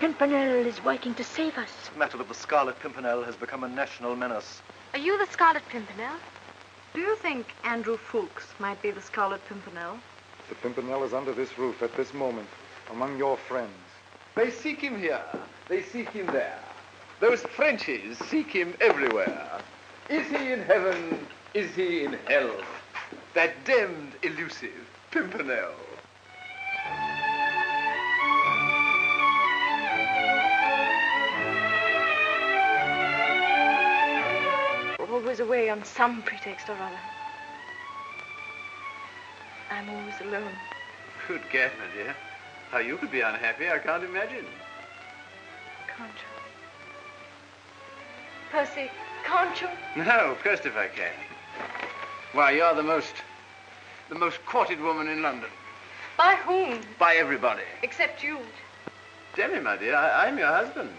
Pimpernel is working to save us. The matter of the Scarlet Pimpernel has become a national menace. Are you the Scarlet Pimpernel? Do you think Andrew Ffoulkes might be the Scarlet Pimpernel? The Pimpernel is under this roof at this moment, among your friends. They seek him here. They seek him there. Those Frenchies seek him everywhere. Is he in heaven? Is he in hell? That damned elusive Pimpernel. Always away on some pretext or other. I'm always alone. Good gad, my dear. How you could be unhappy, I can't imagine. Can't you? Percy, can't you? No, of course if I can. Why, you're the most, the most courted woman in London. By whom? By everybody. Except you. Demi, my dear, I, I'm your husband.